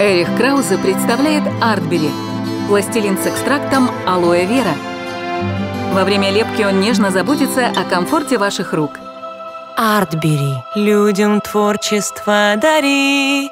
Эрих Краузе представляет Артбери – пластилин с экстрактом алоэ вера. Во время лепки он нежно заботится о комфорте ваших рук. Артбери. Людям творчество дари.